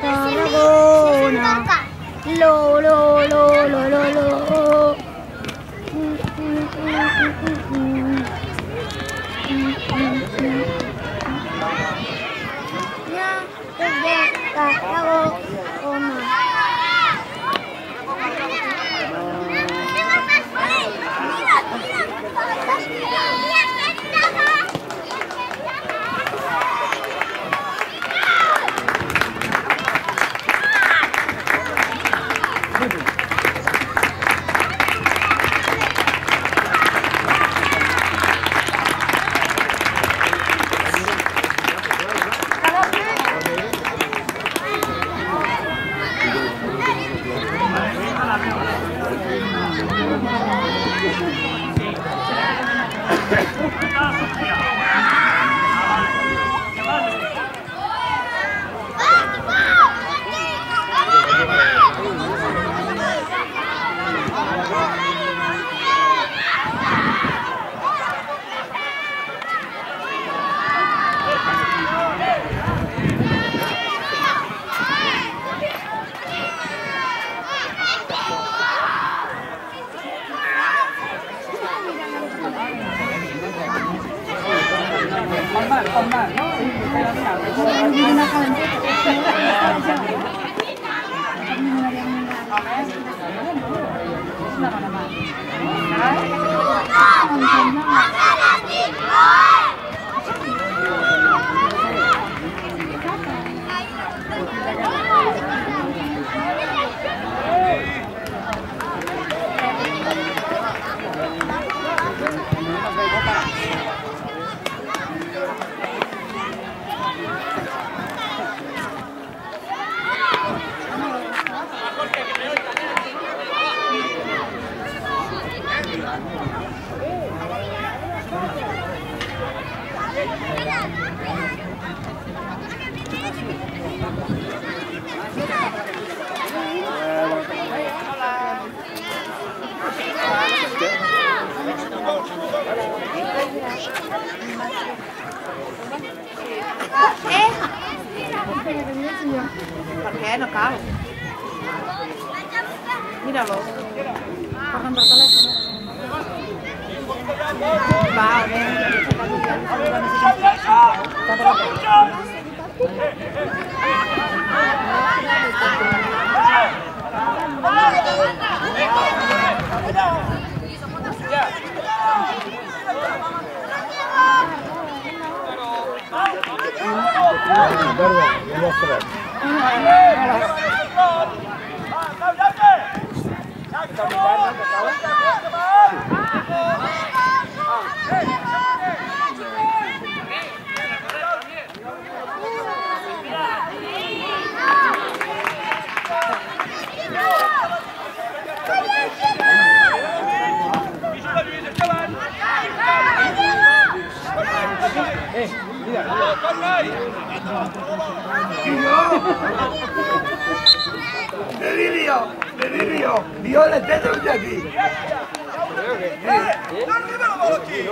Tarragona. Lo, lo, lo, lo, lo, lo. Yeah, the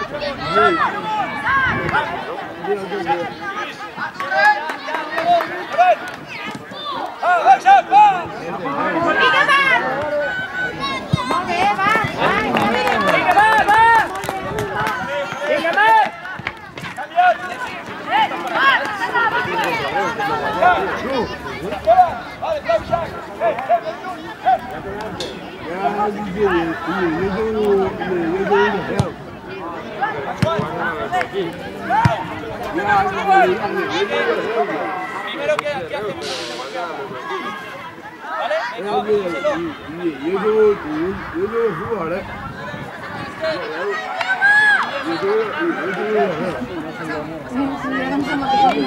Yeah, you're doing, yeah, you're doing the help. Primero que aquí hacemos ¿Vale? Venga, vamos, Yo llevo, yo llevo su, ¿vale? Yo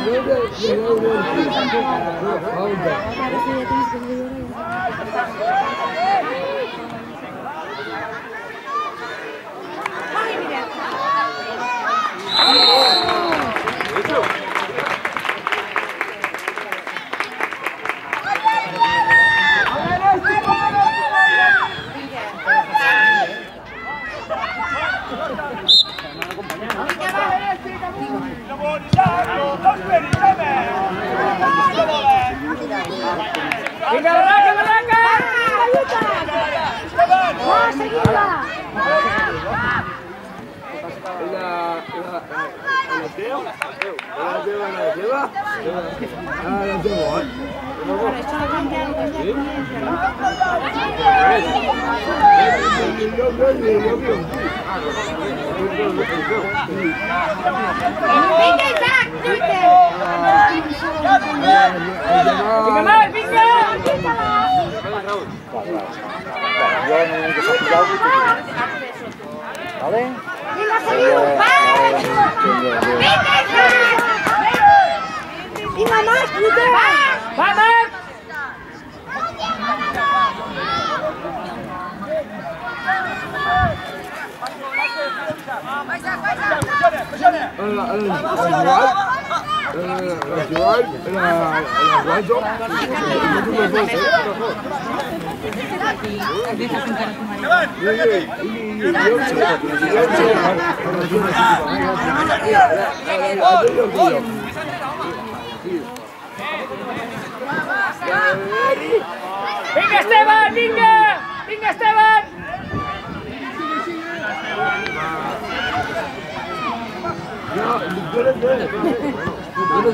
llevo, yo llevo, yo llevo,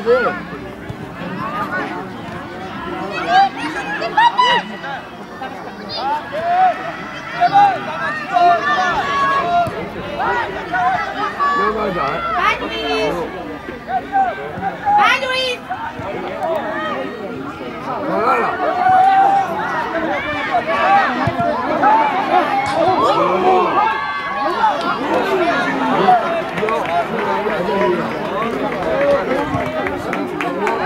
ver. Vai, Luiz! Vai, Luiz!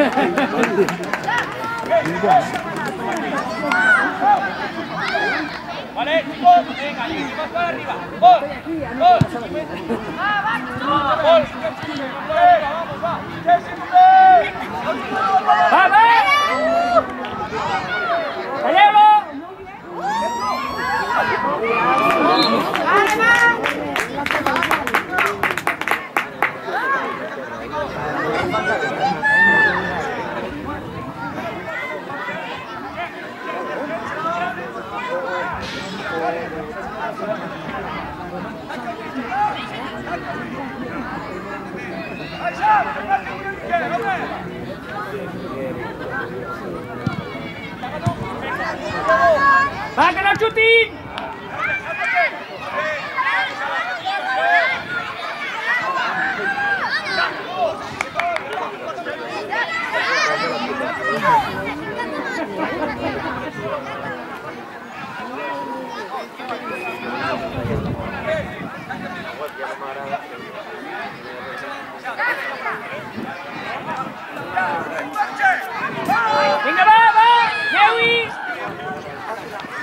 Vale, chicos, venga, y para arriba. Gol, gol, gol, vamos,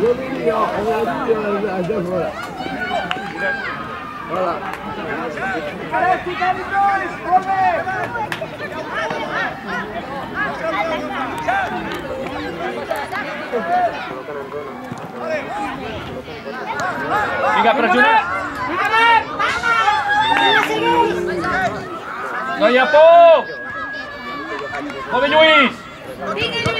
Domingo, a Débora. Olha lá. Parece que é de dois, come! Liga pra Juna. Liga, Mãe! Ganha pouco! Come, Luiz! Liga, Luiz!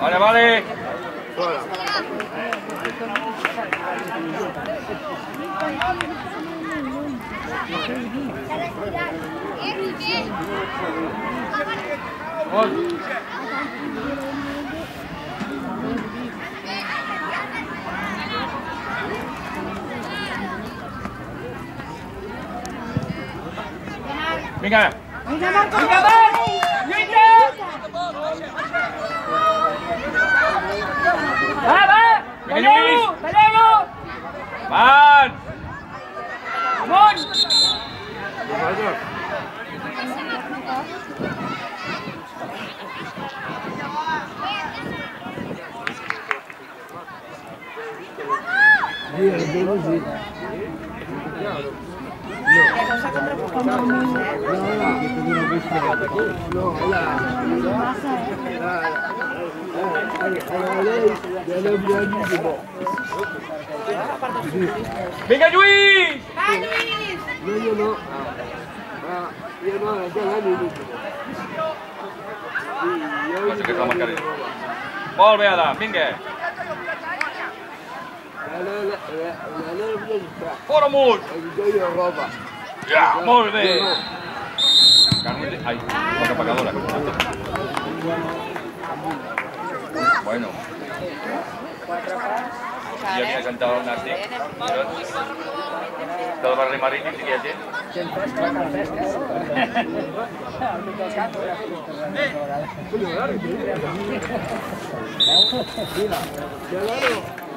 Vale, vale. Gol. Minh à Minh cảm ơn Minh cảm ơn Minh ba ba Minh cảm ơn Minh cảm ơn Bạn Một Yeah, they love it. Venga Luis. Va Luis. ¡Fuera, amor! ¡Ya, Bueno. ¿Y ha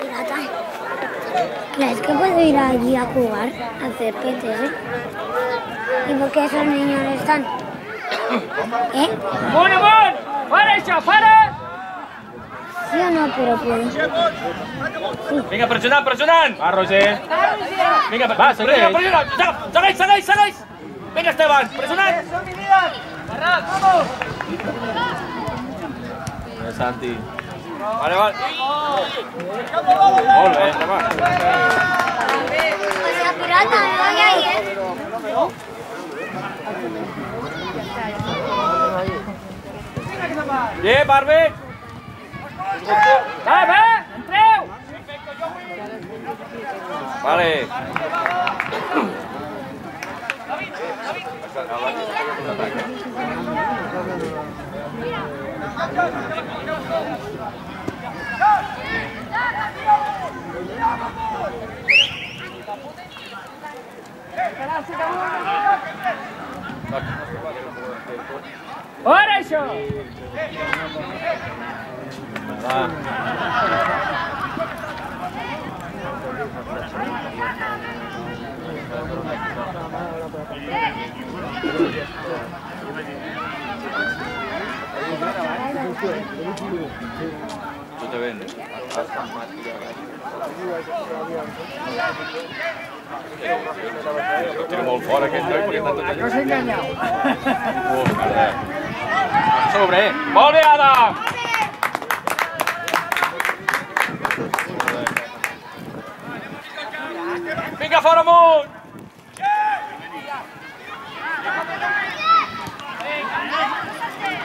Pirata. ¿Crees que puedo ir allí a jugar? A hacer PTS. ¿eh? ¿Y por qué esos niños están? ¿Eh? ¡Bueno, ¡Para, ella, para! Sí o no, pero puedo. Venga, presionad, presionad. Va, Roger. Venga, va, presionad, presionad. ¡Salgáis, salgáis, Venga, Esteban, presionad. ¡Vamos! Santi. Vale, vale. pirata, eh, ahí, ¡Bien, Barbe! vale! ¡Entra! ¡Vale! ¡Vale! ¡Vale, vale Vale. ¡Ahora yo! Yo te vendo. Ho molt fora aquest noi perquè està tot allà. No s'enganyeu. Oh, merda. A sobre. Molt bé, Adam! Vinga, fora amunt!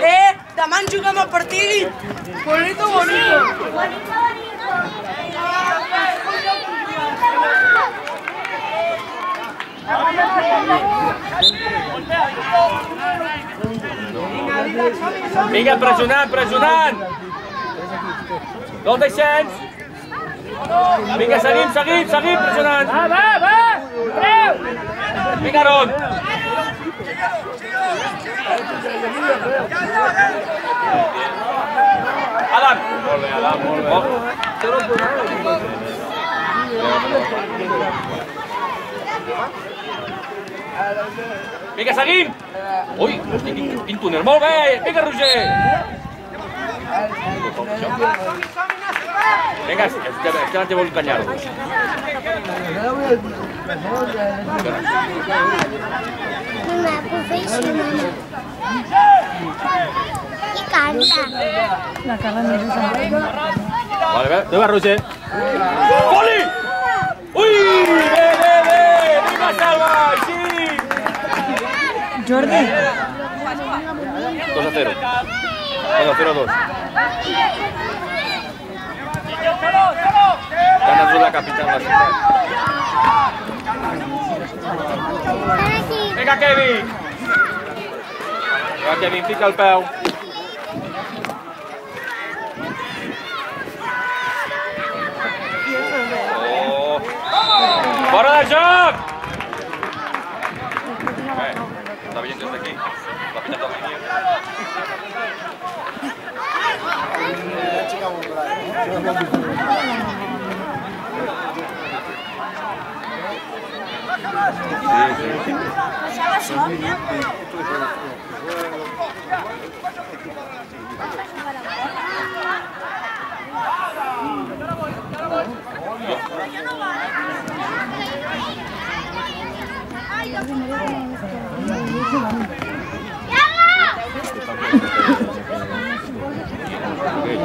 Eh, el partit. Bonito, bonito. Bonito, bonito. Vinga, pressionant, pressionant! No el deixem! Vinga, seguim, seguim, seguim, pressionant. Va, va, va! Treu! Vinga, Aron! Adam! Molt bé, Adam, molt bé. Vinga, seguim! Ui, quin, quin túnel. Molt bé! Vinga, Roger! Venga, Esteban, te voy un cañado. Mamá, Y canta? La cara no es Vale, Te va, ¡Poli! ¡Uy! ¡Ve, ve, ve! ¡Viva Salva! ¡Sí! Jordi. 2 a 0 dos 0-2. Ganas la capital venga Kevin! venga Kevin, pica el Oh. de joc! eh, está La pinta Yalla! Ole!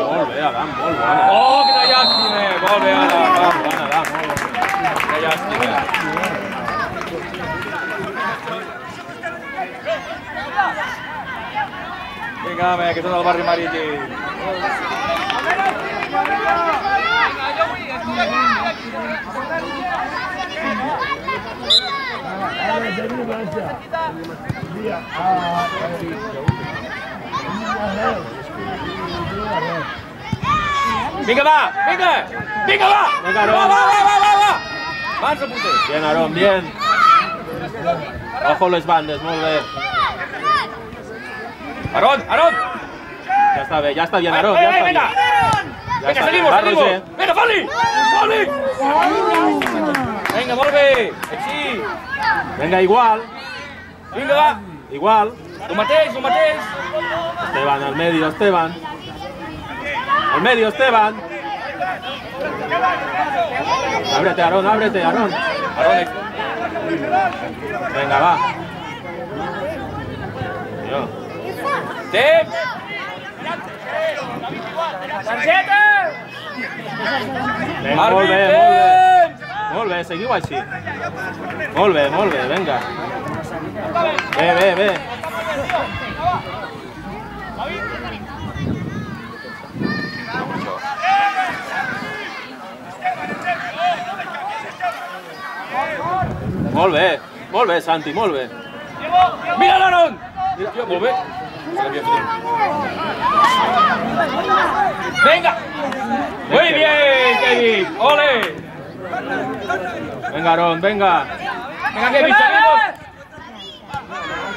Gol veya lan gol. Oo Venga, va, venga, venga, va. Venga, Va, va, va, va, Bien, Aarón, bien. Ojo los bandes, muy bien Aarón, Aarón. Ya eh, eh, está ya está bien, venga, seguimos, seguimos. Venga, Fali, Fali. Venga, vuelve. Venga, igual. ¡Venga, va. Igual. tú matéis! tú matéis! Esteban, al medio, Esteban. Al medio, Esteban. Ábrete, Arón, ábrete, Arón eh. Venga, va. Yo. ¡Tip! Targeta! Venga, molt bé, molt bé. así bé, venga. Ve, ve, ve. Volve, volve, Santi, vuelve! Mira l'Aaron! Venga! Muy bien, Kevin! Ole! Venga, Aaron, venga. Venga, Kevin, seguimos.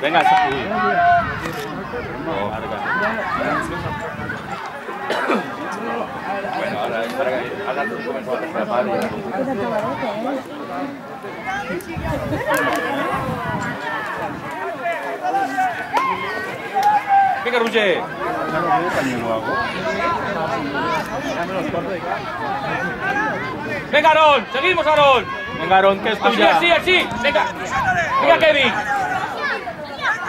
venga, sí. Bueno, ahora para que hablar un poco mejor. Venga, Ruge. Venga, Aaron, seguimos, Aaron. Venga, Aaron, que estoy. tuya. Así, así, así. Venga, venga, Kevin.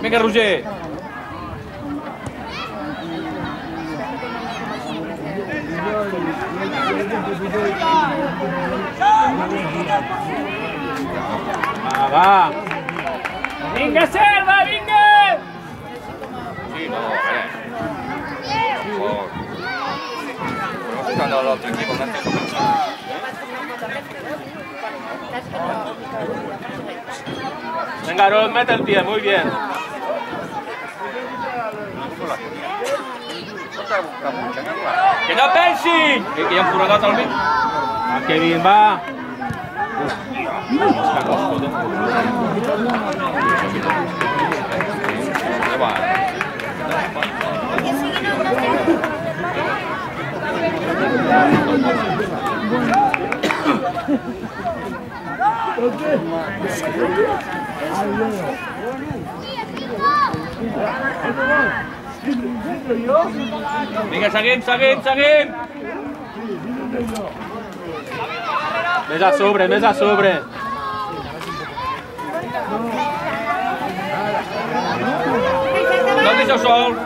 Venga Ruggé! Ma ah, va! Venga Selva, venga! Sì, no, eh! Oh. Non sto andando all'altro equipo, non ti sto pensando. Venga, mete el pie, muy bien. Que no p e n s i Que, q a han foradat el mig. Ah, que bien, va. Hòstia, Vinga, seguim, seguim, seguim! Més a sobre, més a sobre! No et deixeu sol!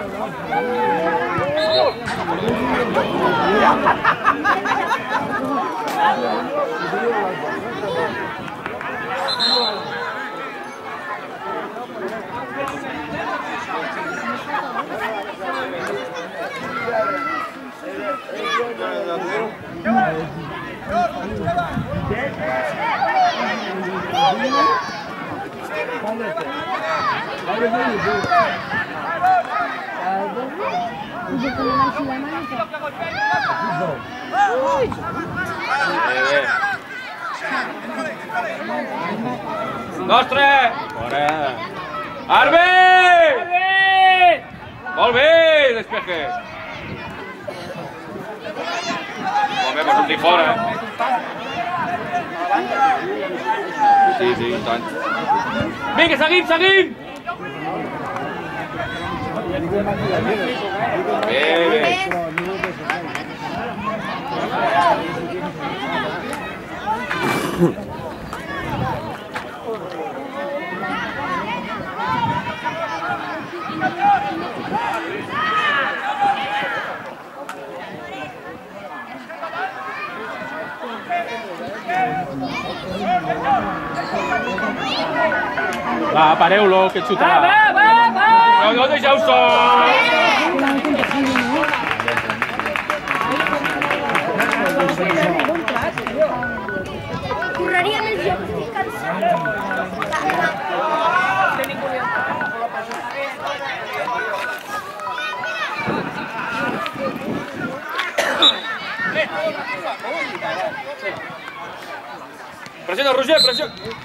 Dos, tres! Fora! Arbe! Arbe! Molt bé, despeje! Molt bé, pots sortir fora, eh? e a y e a s Mega Sarim, Sarim! Thank you. Va, pareu-lo, que et xutarà. Va, va, va, va! No, no deixeu sol! Correria més jo, estic cansat. Presiona, Roger, presiona.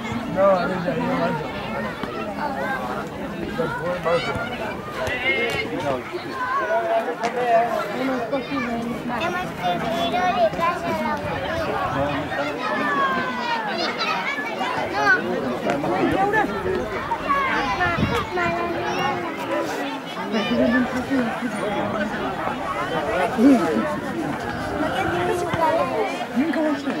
Hemos construido de casa la No. Никого что?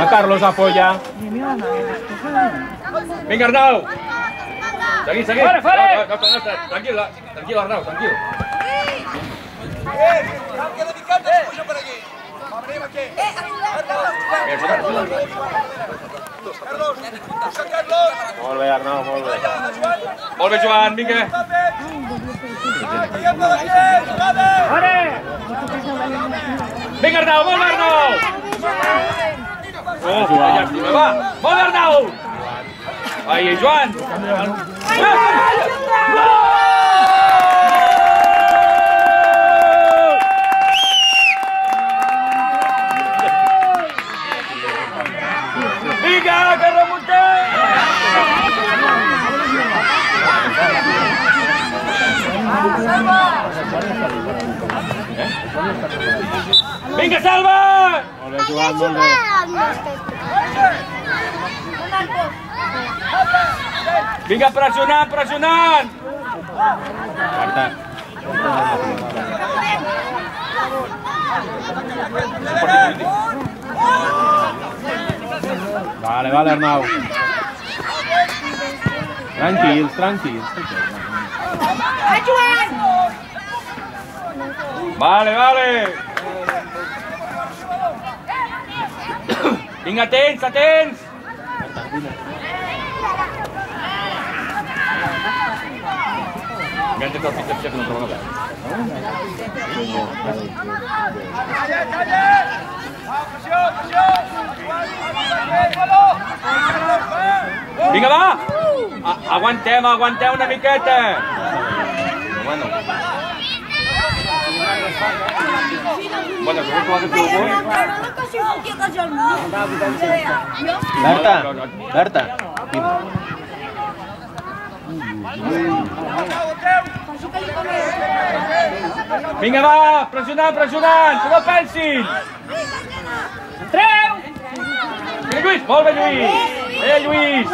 A Carlos apoya. Venga, Arnau! Seguí, seguí. Fora, fora! Tranquilo, Arnau, Molt bé, Arnau, molt bé. Molt bé, Joan, vinga! Vinga, Arnau, molt bé, Arnau! Oh, Juan. Pak, Boler Ayo Juan. ¡Venga, salva! ¡Venga, para Venga para acionar! Vale, vale, Arnau. Tranquil, tranquil. ¡Vale, Vale, vale. Vinga, atents, atents! Vinga, que el que Chef no troba Vinga, va! Aguantem, aguanteu una miqueta! Bueno. Berta, Berta. Vinga, va, pressionant, pressionant, que no pensin. Entreu! Vinga, Lluís, molt bé, Lluís. Vinga, Lluís.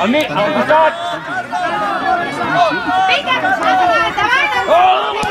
Al mig, al costat. Vinga, endavant, endavant.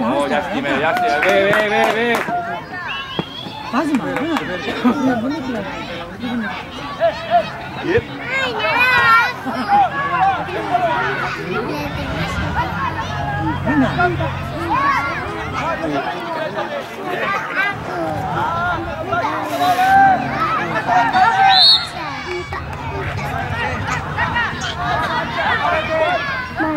어, 약팀에 약팀. 왜, 왜, 왜, 왜? 하지 마. 그냥 못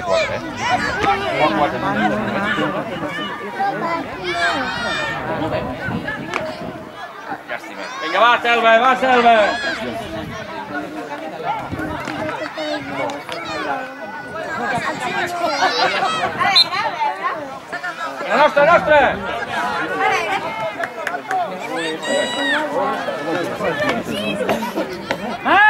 จะกดไหมว่ากดจะมันไม่ยัดสิแม่เป็นไงว่าเซลเบว่าเซลเบ La nostra, la nostra! Ah!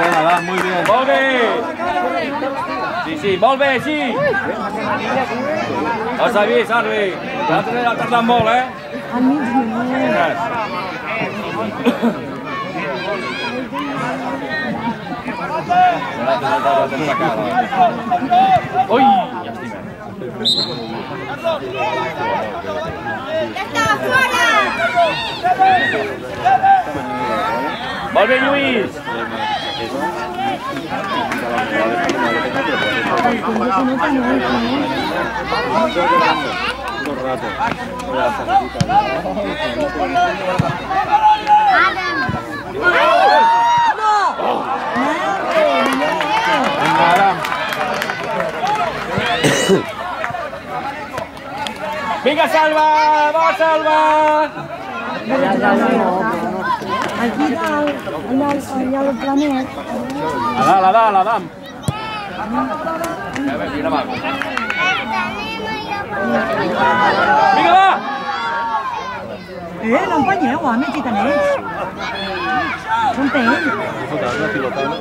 bien, Adán, muy bien. ¡Volve! Sí, sí, bé, sí! Els ha vist, Arbi. L'altre tardat molt, eh? A mig minut. Ui! Ja estic bé. Molt Luis. Vinga, Salva! Va, Salva! Aquí dalt, allà, allà al planet. A dalt, a dalt, a dalt. Vinga, va! Eh, no empanyeu, home, gitanets. Són pells. Fotar una pilotada.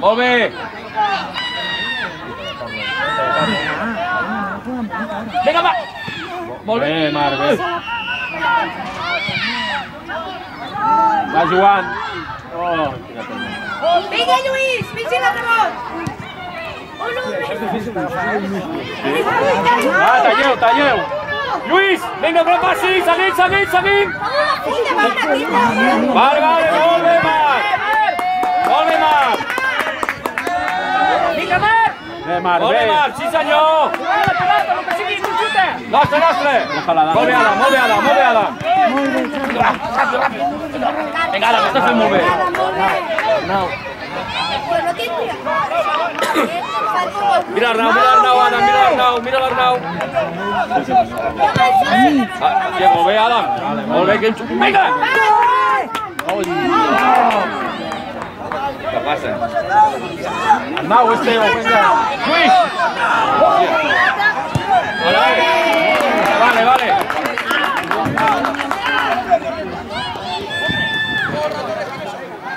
Molt bé! Vinga, va! Molt bé, Marc, bé. Va, Joan. Oh, Vinga, Lluís, vigila el rebot. Un, un, Va, talleu, talleu. Lluís, vinga, però passi, seguim, seguim, seguim. Vale, vale, molt bé, Marc. Molt bé, Marc. Vinga, Marc. De Marbella. sí senyor! Nostre, nostre! Molt bé, Adam, molt Adam, molt bé, Adam! Adam, Arnau. Mira Arnau, mira Arnau, mira Arnau, mira l'Arnau. Adam. que no va a Vale, vale. vale.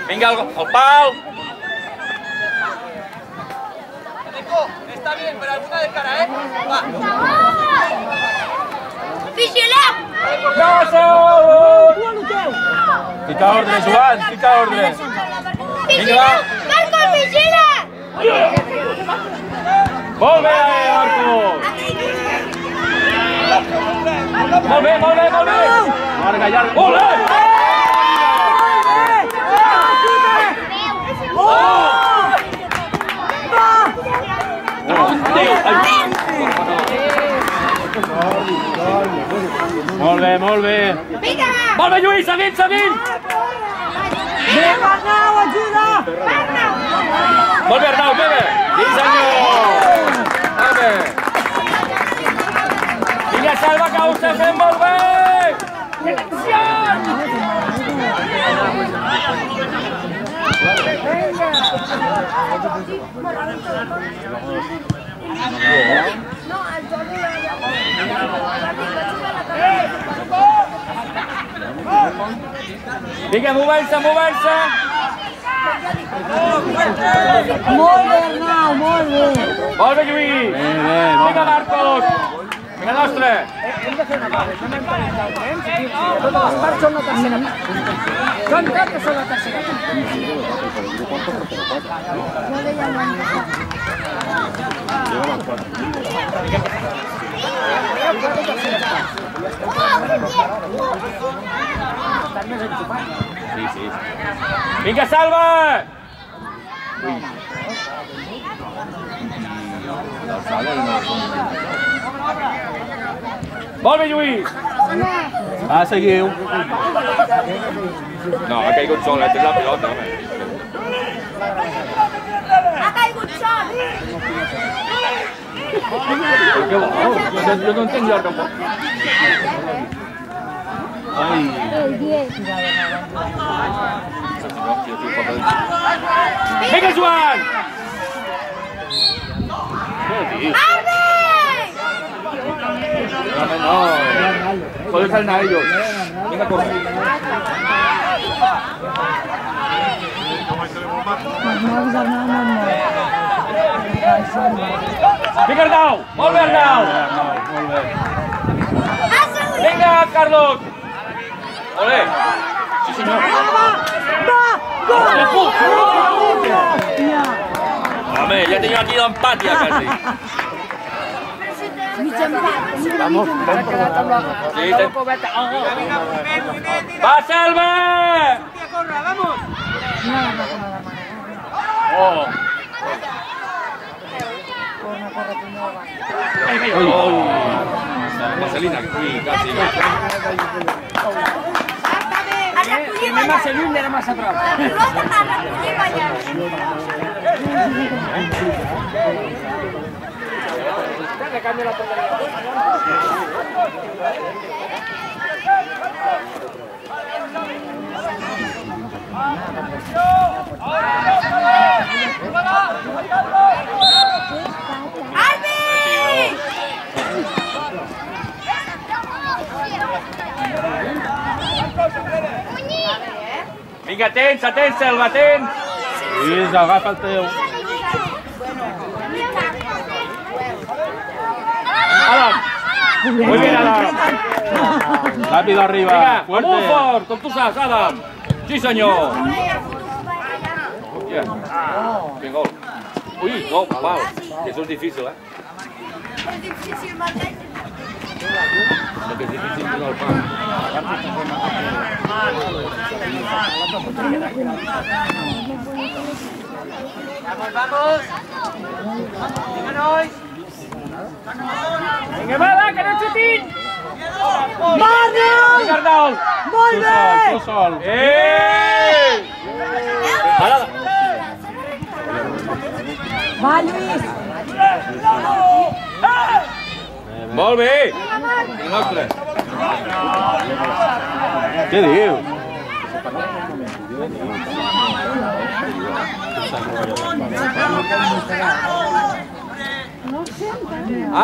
¡Venga! Opal. está bien, pero alguna de cara, ¿eh? Va. ¡Casa! ¡Quita orden, Juan! ¡Quita orden! Vigila! Marcos, vigila! Molt bé, Marcos! Molt bé, molt bé, molt bé! Llarga, llarga! Ole! Molt bé, molt bé. Vinga! Molt bé, Lluís, seguint, seguint! Bernau, ayuda! Bernau! Molt Bernau, bebe! Sí, senyor! Molt bé! Vinga, Salva, que ho està fent molt bé! Atenció! No, el Jordi... Vinga, movent-se, movent-se! Molt bé, Arnau, molt bé. Molt bé, Lluís. Bé, bé, Vinga, Marcos. Vinga, nostre. Hem de fer una cosa, hem d'entendre el temps. les parts són la tercera. Són tant que són la tercera. Jo deia l'any passat. Lleva les quatre. Sí, sí. ¡Venga, salva! Uy. Volve, Lluís! Ah, seguiu. No, ha caigut sol, ha eh? tret la pilota, home. Ha caigut sol! 이렇게 봐. 요 요돈 땡기하려고. 아이. 해가주환! 안돼! 걸살 날려. 내가 거. Vamos armar, mamãe. Vai, vai, vai. ¡Venga, Arnau! Molt bé, Arnau! Carlos! Olé! Sí, senyor. Va, va, va! Home, ja tenido aquí l'empat, ja, quasi. Va, empat. Vamos, Va, oh. vamos! para más el era más atrás. Vinga, tens, ten, Selva, tens! Lluís, agafa el teu. Adam! Muy bien, Adam! Ràpid arriba, fuerte! tu Adam! Sí, señor! Venga, ah. gol! Ui, no, difícil, eh? É difícil, mas é Vamos, vamos. vamos Vinga, vamos vamos que vamos vamos vamos vamos Molt bé! Tu sol, tu sol. vamos vamos Va, Lluís! vamos Molt bé! Què dius?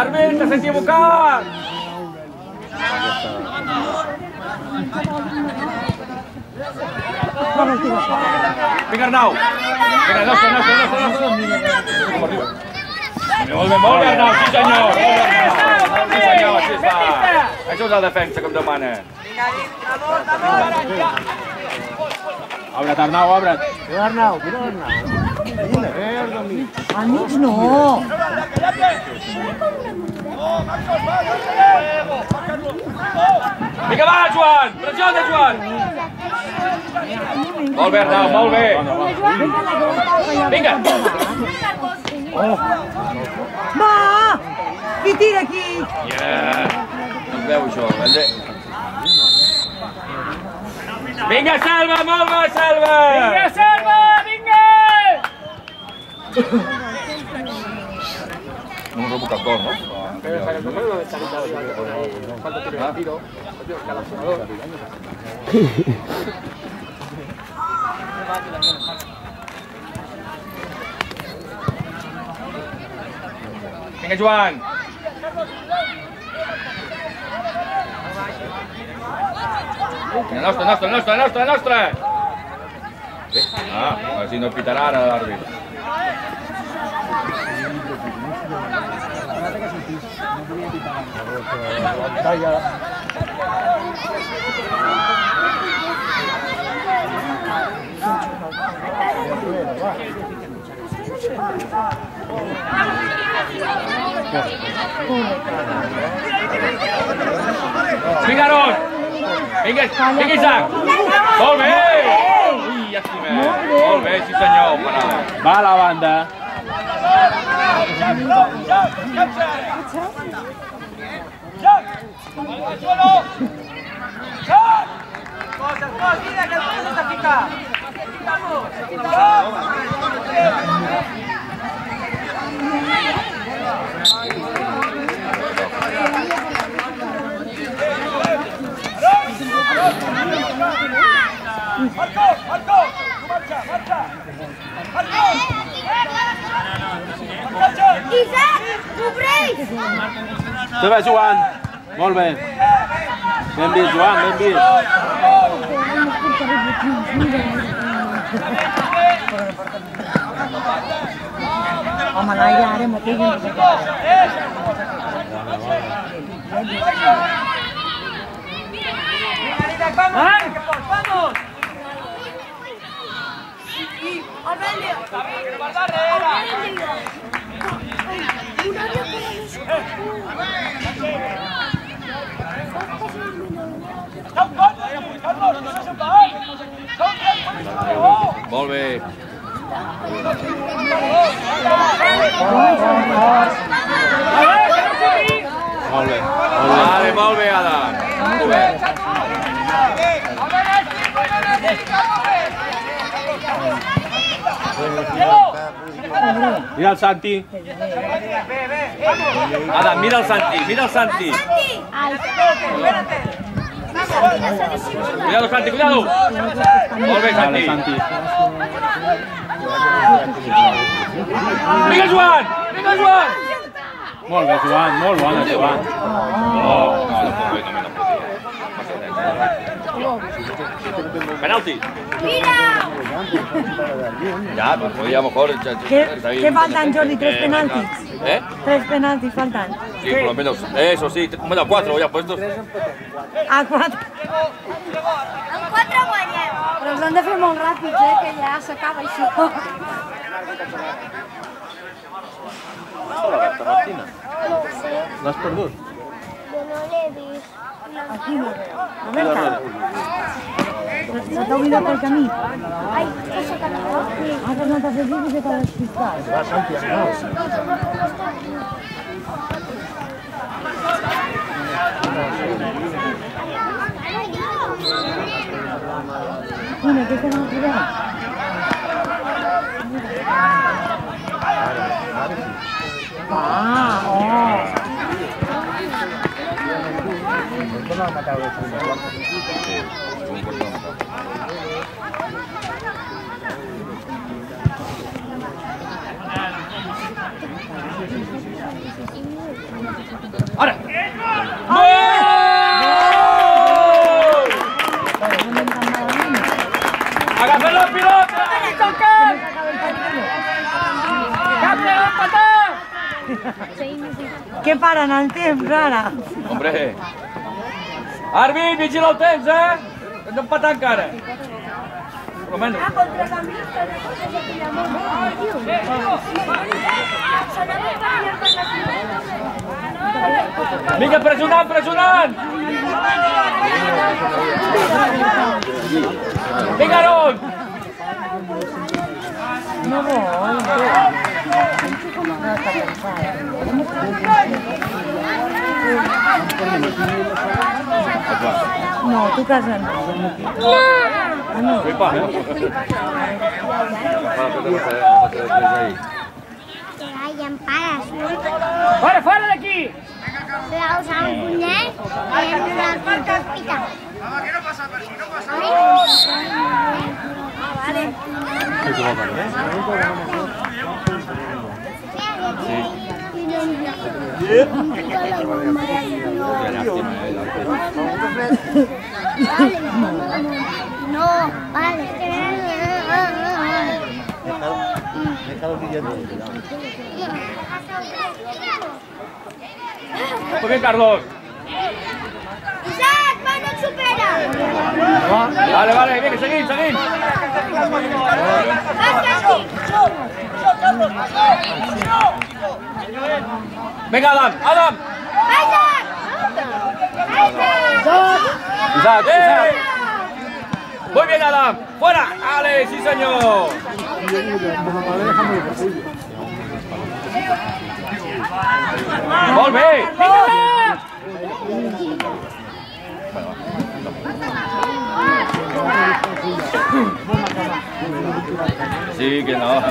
Armin, t'has equivocat! Vinga, Arnau! Vinga, nostre, nostre, nostre, nostre! Molt bé, molt bé, Arnau, sí senyor. Sí senyor, es fa. Això és la defensa, com demana. Obre't, Arnau, obre't. Mira, Arnau, mira, eh, Arnau. Al mig no. Vinga, va, Joan! Pressiona, Joan! Molt bé, Arnau, molt bé. Vinga! Ma! tira aquí! Venga salva, mamma salva! Venga salva, venga! robo no? Vinga, Joan. La nostra, la nostra, la nostra, la nostra, la nostra. ah, així no pitarà ara l'àrbit. Thank you. Vingaron! Vingues, vinga Isaac! Molt bé! Ui, llàstima! Molt bé, sí senyor, parada. Va a la banda. Cos, cos, mira que el cos està picat! Quita-lo! Quita-lo! Te va, Joan. Molt bé. Ben vist, Joan, ben vist. Però no la are de jin. Vamos, vamos. Vamos. Vamos. Volve. Molt bé. Vale, molt bé, Adam. Mira el Santi. Adam, mira el Santi, mira el Santi. Cuidado, Santi, cuidado. Molt bé, Santi. Vinga, Joan! Vinga, Joan! Molt bé, Joan, molt bona, Joan. Oh, no, no no, no, també no puc Penalti! Mira! Ja, però podria mejor... Què, què falten, Jordi? Tres eh, penaltis? Eh? Tres penaltis faltan. Sí, por lo menos. Eso sí, bueno, cuatro ya puestos. A ah, cuatro. A cuatro guanyem. Però ens hem de fer molt ràpid, eh, que ja s'acaba això. Està la gata Martina? No ho sé. L'has perdut? Jo no l'he vist. Aquí no. A veure. Se t'ha oblidat el camí? Ai, que s'ha acabat. Ah, que no t'has fet i que t'ha despistat. Va, No. Mira, que estamos Ah, ¡Ahora! Què paren el temps, ara? Hombre! Arbi, vigila el temps, eh? Hem d'empatar encara. Por lo Ah, contra la mixta, una cosa que hi ha molt bon tio. Vinga, pressionant, pressionant! Vinga, Aron! No vol. No, tu casa no. No! Ah, no. Flipa, pares, Fora, fora d'aquí! Claus, el cunyet, i hem de picar. Home, que no passa per aquí, no passa per aquí. Ah, vale. Sí, tu va per aquí. No, vale. Déjalo no no Carlos. Isaac, ¡mano supera. Vale, vale, viene, seguí, seguid. Venga, Adam, Adam. Isaac. Isaac. Isaac. Muy bien, Adam. Fuera. Ale, sí, señor. Volve. Sí, que no.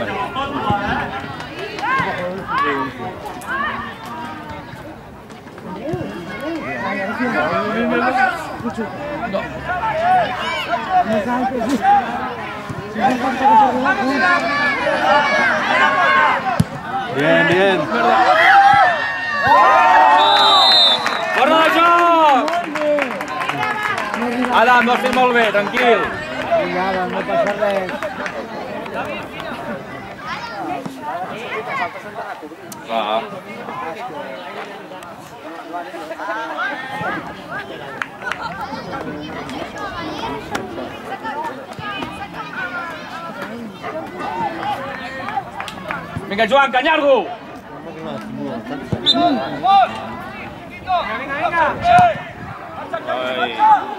Bien, bien. Adam, vas fer molt bé, tranquil. Sí, Adam, no passa res. Clar. Vinga, Joan, canyar-lo! Vinga, vinga, vinga! Ai.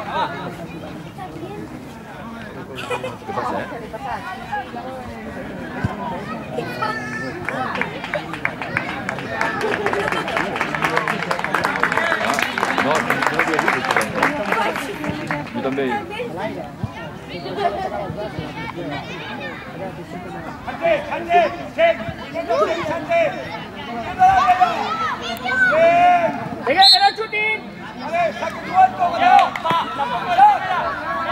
¿Qué pasa, eh? No, no, Yo también. ¡Cante! ¡Cante! ¡Cante! ¡Cante! ¡Venga, que no chutín! ¡A ver, saque tu alto! ¡Ya! ¡Va! ¡La pongo la otra!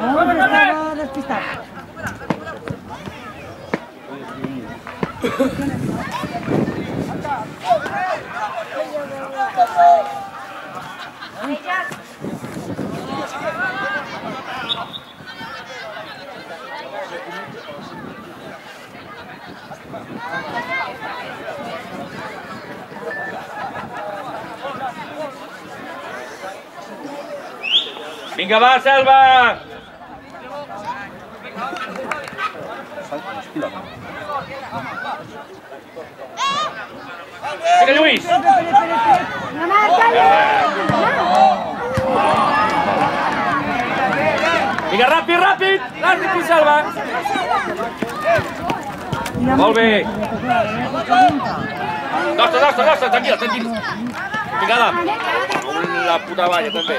Hombre, estaba despistado. Vinga, va, Selva! Vinga, Lluís! Mamà, Vinga, ràpid, ràpid! Ràpid i Selva! Molt bé! Nostra, nostra, nostra, tranquil, tranquil! Vinga, la, la puta valla, també.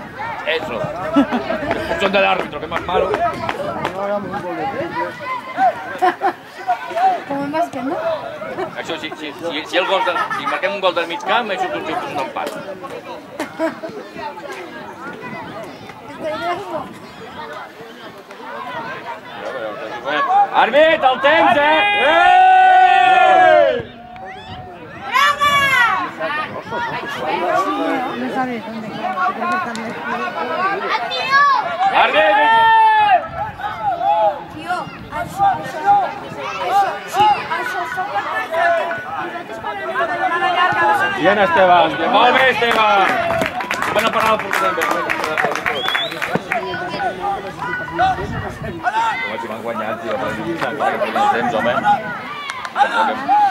Eso. Expulsión del árbitro, que más malo. Como en bàsquet, no? Això, si, si, si, si, el gol del, si marquem un gol del mig camp, això tot just és un empat. Àrbit, el temps, eh? eh! No Bien, dónde, Tio, això, això, això, sí, això, això, nosaltres parlem para la mala llarga. Bien, Esteban, molt bé, Esteban. Bona parada, portem bé. Ho vaig guanyar, tio, per dir-nos para no temps, home.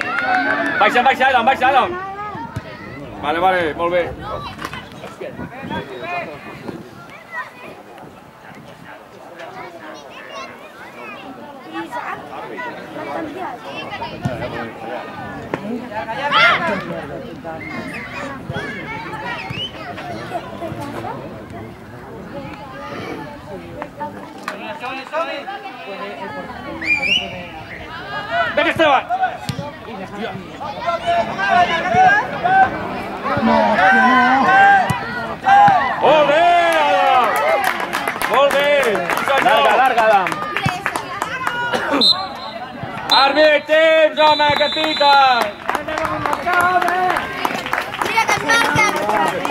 Baixa, baixa, Vale, vale, molt bé. Esteban. Molt bé, Adam! Larga, larga, Adam! Àrbit, temps, home, que pita! Mira que et marquen!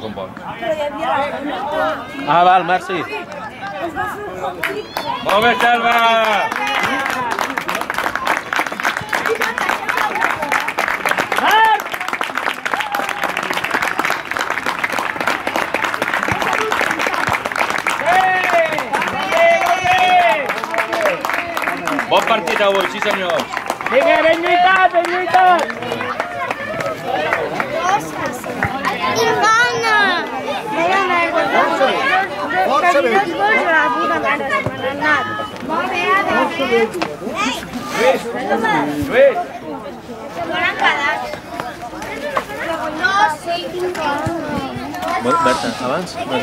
Com vols. Ah, val, merci. Molt bé, Selva! Bon partit avui, sí senyor. Vinga, ben lluitat, ben lluitat! no, Berta, abans, vamos